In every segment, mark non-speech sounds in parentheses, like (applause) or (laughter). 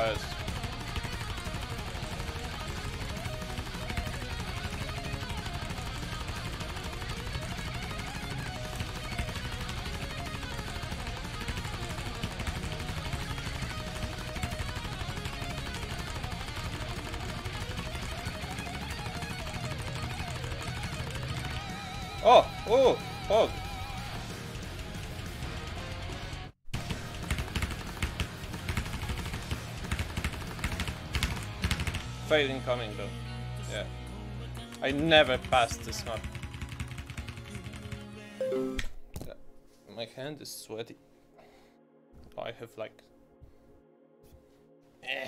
Cars. Oh, oh, oh. Fail incoming though. Yeah. I never passed this map. My hand is sweaty. I have like. Eh.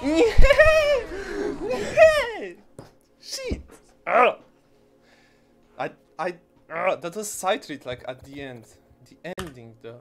(laughs) Shit! Ugh. I I ugh, that was side read like at the end. The ending though.